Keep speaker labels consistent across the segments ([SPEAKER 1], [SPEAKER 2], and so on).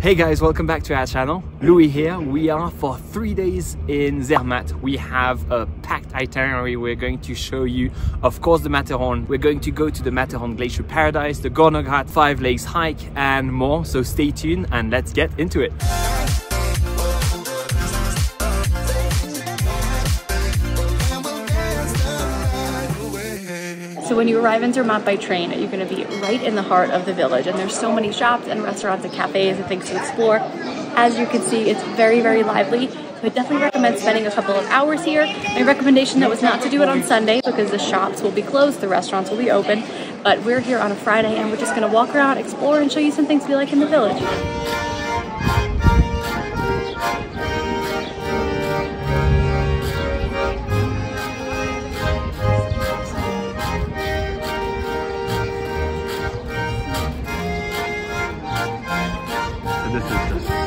[SPEAKER 1] Hey guys, welcome back to our channel. Louis here. We are for three days in Zermatt. We have a packed itinerary. We're going to show you, of course, the Matterhorn. We're going to go to the Matterhorn Glacier Paradise, the Gornergrat Five Lakes hike and more. So stay tuned and let's get into it.
[SPEAKER 2] So when you arrive in Zermatt by train, you're going to be right in the heart of the village, and there's so many shops and restaurants and cafes and things to explore. As you can see, it's very, very lively. So I definitely recommend spending a couple of hours here. My recommendation though was not to do it on Sunday because the shops will be closed, the restaurants will be open. But we're here on a Friday and we're just going to walk around, explore, and show you some things we like in the village.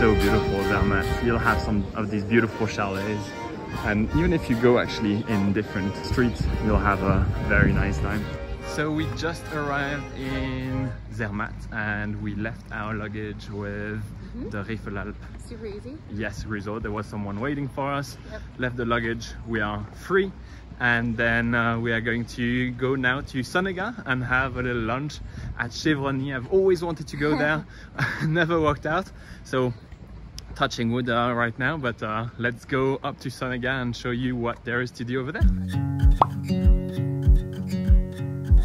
[SPEAKER 1] So beautiful, Zermatt. You'll have some of these beautiful chalets. And even if you go actually in different streets, you'll have a very nice time. So we just arrived in Zermatt and we left our luggage with the Riffelalp
[SPEAKER 2] Super easy.
[SPEAKER 1] Yes Resort. There was someone waiting for us.
[SPEAKER 2] Yep.
[SPEAKER 1] Left the luggage. We are free. And then uh, we are going to go now to Sunnegga and have a little lunch at Chez Vrony. I've always wanted to go there, never worked out. So touching wood uh, right now, but uh, let's go up to Sunnegga and show you what there is to do over there.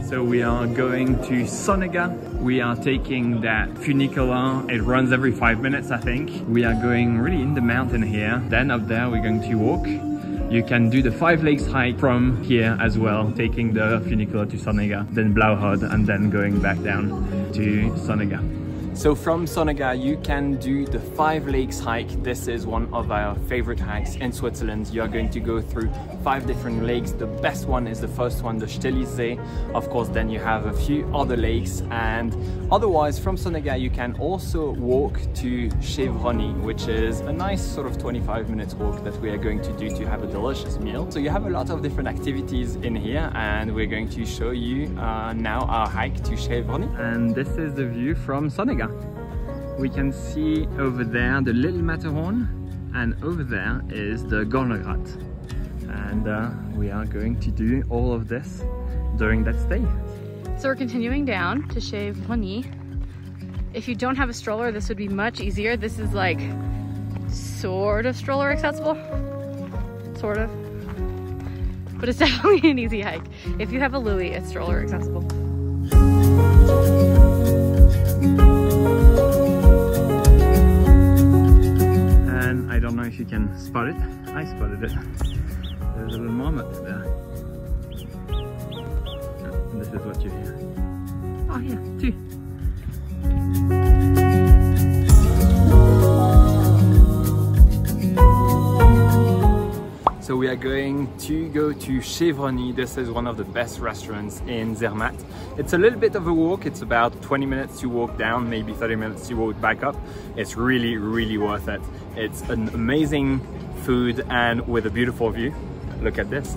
[SPEAKER 1] So we are going to Sunnegga. We are taking that funicular. It runs every five minutes, I think. We are going really in the mountain here. Then up there, we're going to walk. You can do the Five Lakes hike from here as well, taking the funicular to Sunnegga, then Blauherd, and then going back down to Sunnegga. So from Sunnegga, you can do the Five Lakes hike. This is one of our favorite hikes in Switzerland. You are going to go through five different lakes. The best one is the first one, the Stellisee. Of course, then you have a few other lakes. And otherwise, from Sunnegga, you can also walk to Chez Vrony, which is a nice sort of 25 minutes walk that we are going to do to have a delicious meal. So you have a lot of different activities in here, and we're going to show you uh, now our hike to Chez Vrony. And this is the view from We can see over there the little Matterhorn and over there is the Gornergrat. And uh, we are going to do all of this during that stay.
[SPEAKER 2] So we're continuing down to Chez Vrony. If you don't have a stroller, this would be much easier. This is like sort of stroller accessible. Sort of. But it's definitely an easy hike. If you have a Louis, it's stroller accessible.
[SPEAKER 1] Can spot it. I spotted it. There's a little marmot there. And this is what you hear. Oh yeah, two. We are going to go to Chez Vrony. This is one of the best restaurants in Zermatt. It's a little bit of a walk. It's about 20 minutes to walk down, maybe 30 minutes to walk back up. It's really, really worth it. It's an amazing food and with a beautiful view. Look at this.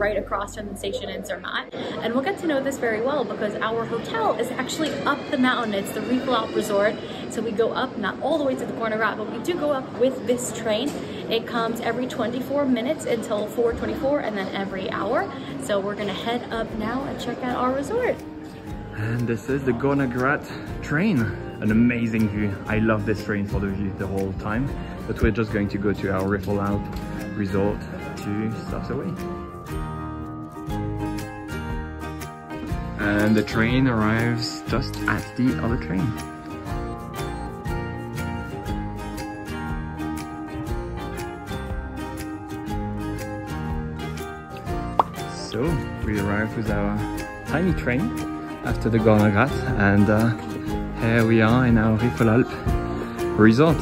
[SPEAKER 2] Right across from the station in Zermatt. And we'll get to know this very well because our hotel is actually up the mountain. It's the Riffelalp Resort. So we go up, not all the way to the Gornergrat, but we do go up with this train. It comes every 24 minutes until 4.24 and then every hour. So we're gonna head up now and check out our resort.
[SPEAKER 1] And this is the Gornergrat train. An amazing view. I love this train for the view the whole time. But we're just going to go to our Riffelalp resort to start away. And the train arrives just at the other train. So we arrived with our tiny train after the Gornergrat and uh, here we are in our Riffelalp resort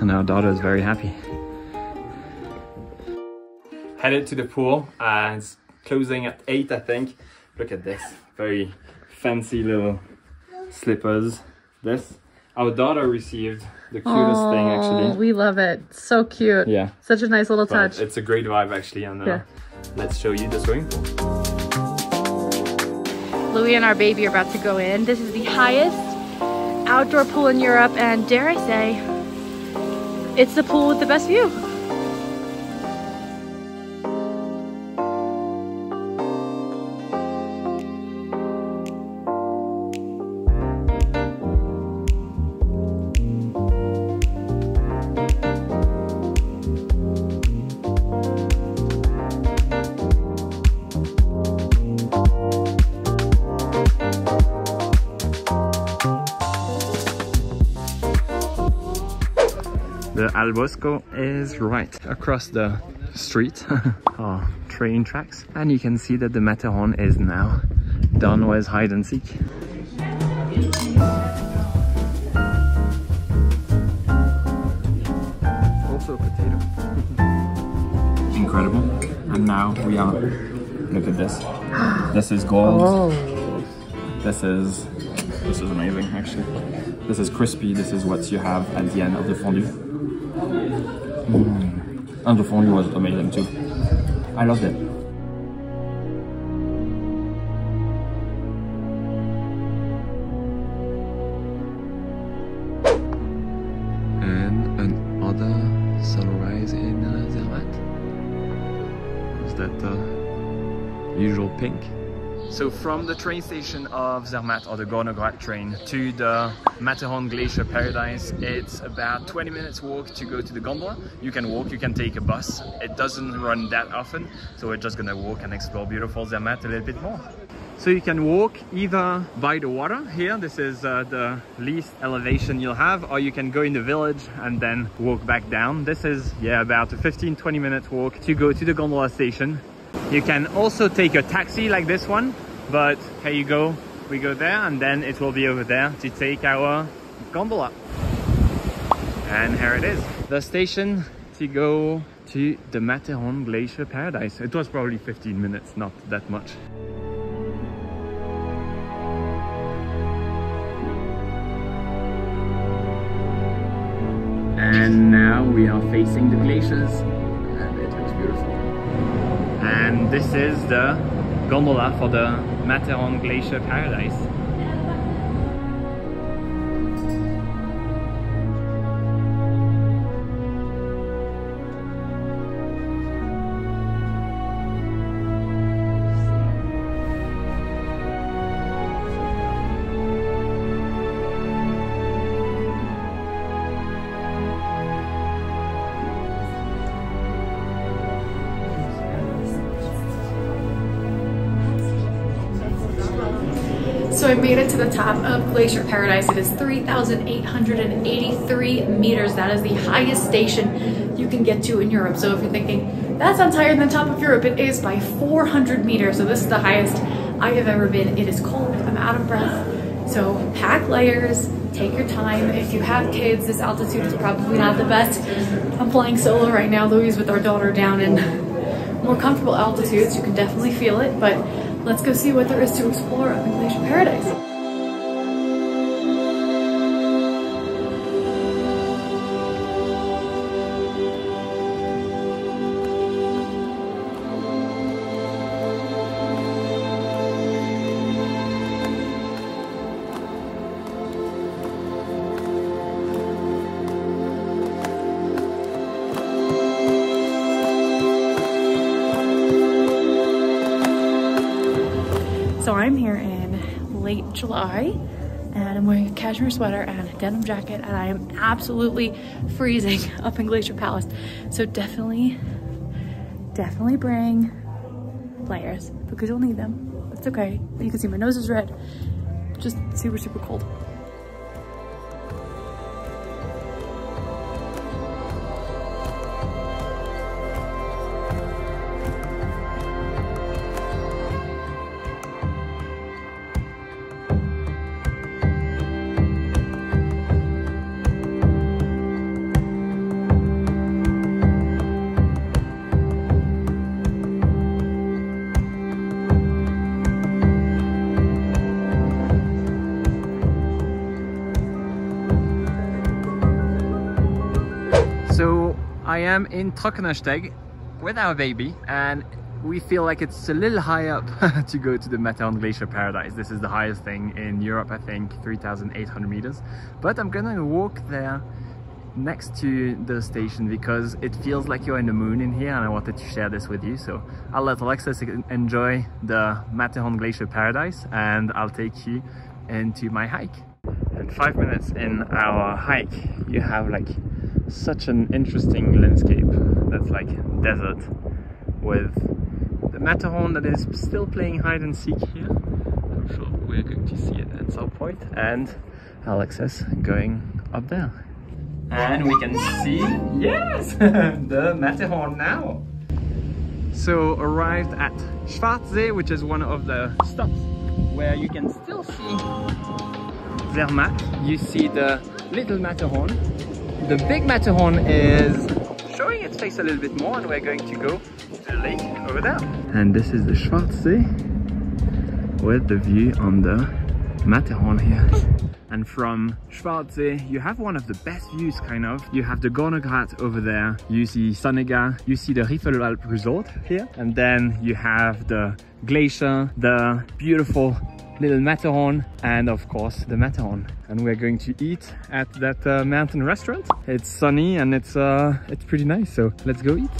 [SPEAKER 1] and our daughter is very happy. Headed to the pool it's closing at 8 I think. Look at this, very fancy little slippers This, our daughter received the cutest thing actually.
[SPEAKER 2] we love it. So cute.
[SPEAKER 1] Yeah.
[SPEAKER 2] Such a nice little
[SPEAKER 1] But
[SPEAKER 2] touch.
[SPEAKER 1] it's a great vibe actually and uh,
[SPEAKER 2] Yeah.
[SPEAKER 1] let's show you the swimming pool.
[SPEAKER 2] Louis and our baby are about to go in. This is the highest outdoor pool in Europe, and dare I say, it's the pool with the best view.
[SPEAKER 1] Al Bosco is right across the street, oh, train tracks. And you can see that the Matterhorn is now done with hide and seek. Also a potato. Incredible. And now we are, look at this. This is gold. Oh. This is, this is amazing actually. This is crispy. This is what you have at the end of the fondue. Mm. And the fondue was amazing too. I loved it. And another sunrise in uh, Zermatt. Is that the usual pink? So from the train station of Zermatt or the Gornergrat train to the Matterhorn Glacier Paradise, it's about 20 minutes walk to go to the gondola. You can walk, you can take a bus. It doesn't run that often, so we're just gonna walk and explore beautiful Zermatt a little bit more. So you can walk either by the water here, this is uh, the least elevation you'll have, or you can go in the village and then walk back down. This is, yeah, about a 15-20 minute walk to go to the gondola station. You can also take a taxi like this one, but here you go. We go there and then it will be over there to take our gondola. And here it is. The station to go to the Matterhorn Glacier Paradise. It was probably 15 minutes, not that much. And now we are facing the glaciers And this is the gondola for the Matterhorn Glacier Paradise.
[SPEAKER 2] Top of Glacier Paradise. It is 3,883 meters. That is the highest station you can get to in Europe. So if you're thinking, that sounds higher than the top of Europe, it is by 400 meters. So this is the highest I have ever been. It is cold, I'm out of breath. So pack layers, take your time. If you have kids, this altitude is probably not the best. I'm flying solo right now. Louis with our daughter down in more comfortable altitudes. You can definitely feel it, but let's go see what there is to explore up in Glacier Paradise. July and I'm wearing a cashmere sweater and a denim jacket and I am absolutely freezing up in Glacier Palace. So definitely, definitely bring layers because you'll need them. It's okay. You can see my nose is red. Just super, super cold.
[SPEAKER 1] I am in Trockener Steg with our baby and we feel like it's a little high up to go to the Matterhorn Glacier Paradise. This is the highest thing in Europe, I think, 3,800 meters. But I'm gonna walk there next to the station because it feels like you're in the moon in here and I wanted to share this with you. So I'll let Alexis enjoy the Matterhorn Glacier Paradise and I'll take you into my hike. And five minutes in our hike, you have like such an interesting landscape that's like desert with the Matterhorn that is still playing hide and seek here. I'm sure we're going to see it at some point and Alexis going up there. And we can see, yes, the Matterhorn now. So arrived at Schwarzsee, which is one of the stops where you can still see Zermatt. You see the little Matterhorn. The big Matterhorn is showing its face a little bit more and we're going to go to the lake over there. And this is the Schwarzsee with the view on the Matterhorn here. And from Schwarzsee, you have one of the best views, kind of. You have the Gornergrat over there. You see Sunnegga. You see the Riffelalp Resort here. And then you have the glacier, the beautiful little Matterhorn, and of course the Matterhorn. And we're going to eat at that uh, mountain restaurant. It's sunny and it's uh, it's pretty nice. So let's go eat.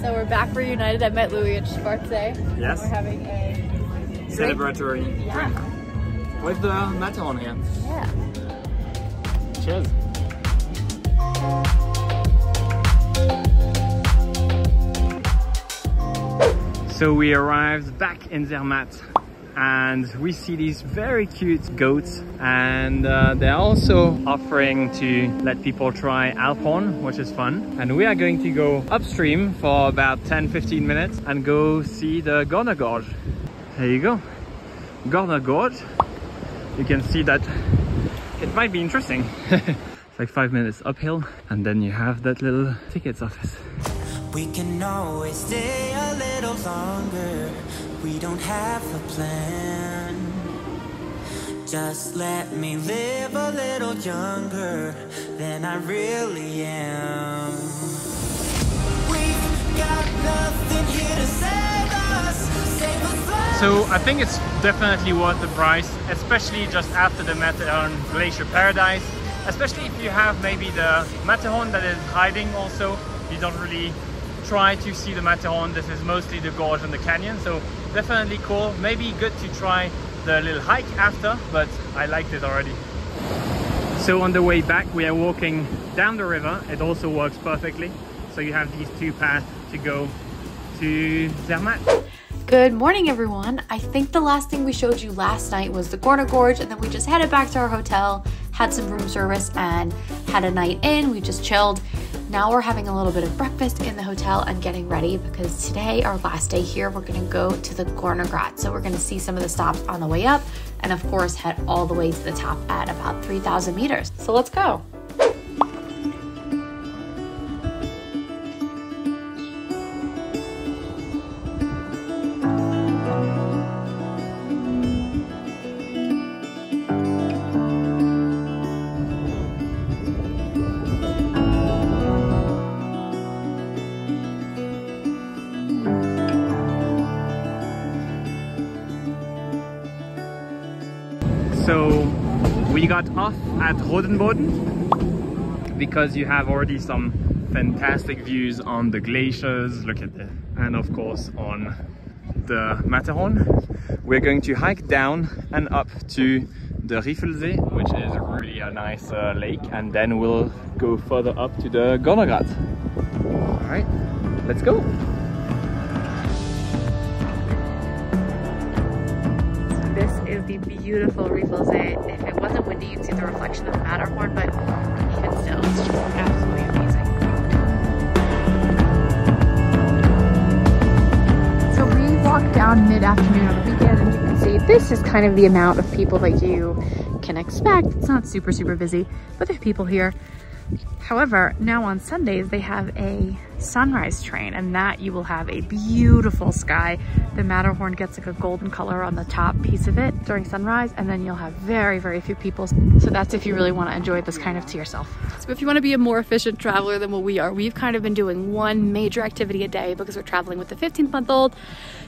[SPEAKER 2] So we're back reunited. I met Louis at Schwarzsee.
[SPEAKER 1] Yes.
[SPEAKER 2] We're having a
[SPEAKER 1] Celebratory
[SPEAKER 2] yeah.
[SPEAKER 1] with the Matterhorn here.
[SPEAKER 2] Yeah.
[SPEAKER 1] Cheers. So we arrived back in Zermatt and we see these very cute goats and uh, they're also offering to let people try Alphorn, which is fun. And we are going to go upstream for about 10-15 minutes and go see the Gorner Gorge. There you go. Gorner Gorge. You can see that it might be interesting. it's like five minutes uphill and then you have that little tickets office.
[SPEAKER 3] We can always stay a little longer. We don't have a plan. Just let me live a little younger than I really am.
[SPEAKER 1] So I think it's definitely worth the price, especially just after the Matterhorn Glacier Paradise. Especially if you have maybe the Matterhorn that is hiding also. You don't really try to see the Matterhorn. This is mostly the gorge and the canyon. So definitely cool. Maybe good to try the little hike after, but I liked it already. So on the way back, we are walking down the river. It also works perfectly. So you have these two paths to go to Zermatt.
[SPEAKER 2] Good morning, everyone. I think the last thing we showed you last night was the Gorner Gorge, and then we just headed back to our hotel, had some room service, and had a night in. We just chilled. Now we're having a little bit of breakfast in the hotel and getting ready because today, our last day here, we're gonna go to the Gornergrat. So we're gonna see some of the stops on the way up, and of course, head all the way to the top at about 3,000 meters. So let's go.
[SPEAKER 1] Off at Rotenboden because you have already some fantastic views on the glaciers, look at this, and of course on the Matterhorn. We're going to hike down and up to the Riffelsee, which is really a nice uh, lake, and then we'll go further up to the Gornergrat. All right, let's go.
[SPEAKER 2] Beautiful Riffelsee. If it wasn't windy, you'd see the reflection of the Matterhorn, but even still, it's just absolutely amazing. So we walked down mid-afternoon on the weekend, and you can see this is kind of the amount of people that you can expect. It's not super, super busy, but there's people here. However, now on Sundays, they have a sunrise train and that you will have a beautiful sky. The Matterhorn gets like a golden color on the top piece of it during sunrise and then you'll have very, very few people. So that's if you really want to enjoy this kind of to yourself. So if you want to be a more efficient traveler than what we are, we've kind of been doing one major activity a day because we're traveling with the 15 month old.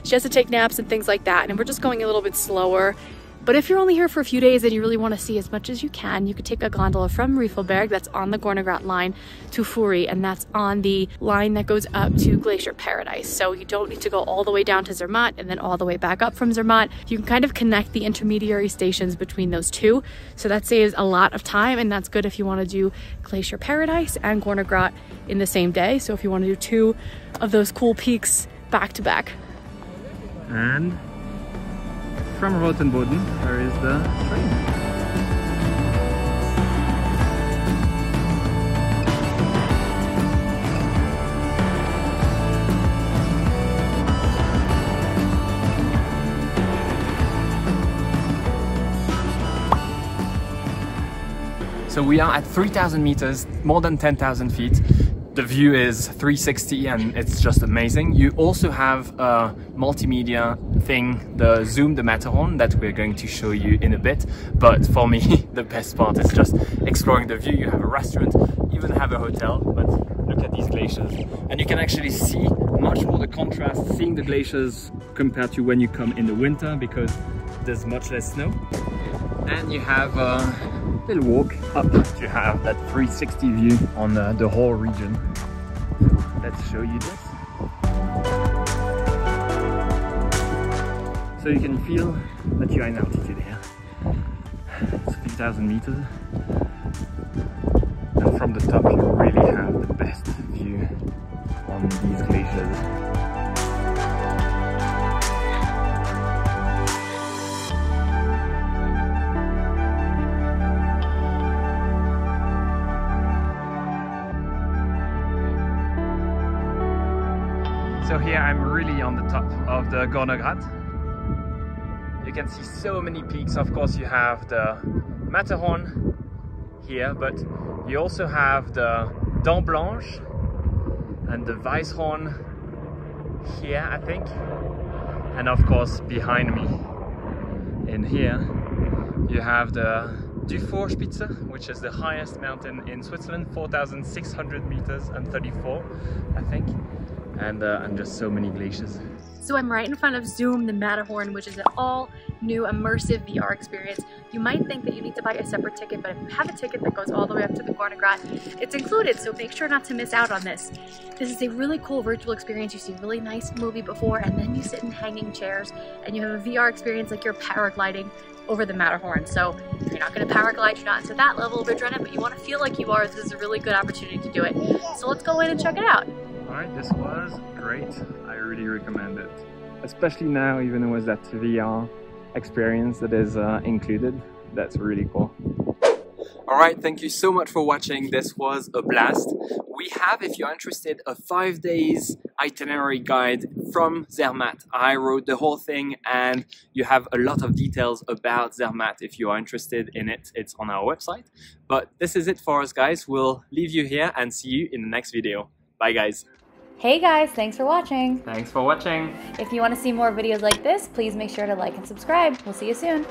[SPEAKER 2] She has to take naps and things like that. And we're just going a little bit slower but if you're only here for a few days and you really want to see as much as you can, you could take a gondola from Riffelberg, that's on the Gornergrat line, to Furi, and that's on the line that goes up to Glacier Paradise. So you don't need to go all the way down to Zermatt and then all the way back up from Zermatt. You can kind of connect the intermediary stations between those two. So that saves a lot of time, and that's good if you want to do Glacier Paradise and Gornergrat in the same day. So if you want to do two of those cool peaks back to back.
[SPEAKER 1] And from Rotenboden, there is the train. So we are at 3,000 meters, more than 10,000 feet the view is 360 and it's just amazing. You also have a multimedia thing, the Zoom the Matterhorn that we're going to show you in a bit. But for me, the best part is just exploring the view. You have a restaurant, even have a hotel, but look at these glaciers. And you can actually see much more the contrast, seeing the glaciers compared to when you come in the winter because there's much less snow. And you have uh, little walk up to have that 360 view on the, the whole region. Let's show you this. So you can feel that you're in altitude here. It's 3,000 meters. And from the top you really have the best view on these glaciers. So here I'm really on the top of the Gornergrat. You can see so many peaks. Of course you have the Matterhorn here, but you also have the Dent Blanche and the Weisshorn here, I think. And of course behind me in here you have the Dufourspitze, which is the highest mountain in Switzerland, 4,600 meters and 34, I think and, uh, and just so many glaciers.
[SPEAKER 2] So I'm right in front of Zoom the Matterhorn, which is an all new immersive VR experience. You might think that you need to buy a separate ticket, but if you have a ticket that goes all the way up to the Gornergrat, it's included, so make sure not to miss out on this. This is a really cool virtual experience. You see a really nice movie before, and then you sit in hanging chairs, and you have a VR experience like you're paragliding over the Matterhorn. So if you're not going to paraglide, you're not to that level of adrenaline, but you want to feel like you are. This is a really good opportunity to do it. So let's go in and check it out.
[SPEAKER 1] Alright, this was great. I really recommend it. Especially now, even with that VR experience that is uh, included. That's really cool. Alright, thank you so much for watching. This was a blast. We have, if you're interested, a five days itinerary guide from Zermatt. I wrote the whole thing and you have a lot of details about Zermatt if you are interested in it. It's on our website. But this is it for us guys. We'll leave you here and see you in the next video. Bye guys.
[SPEAKER 2] Hey guys, thanks for watching.
[SPEAKER 1] Thanks for watching.
[SPEAKER 2] If you want to see more videos like this, please make sure to like and subscribe. We'll see you soon.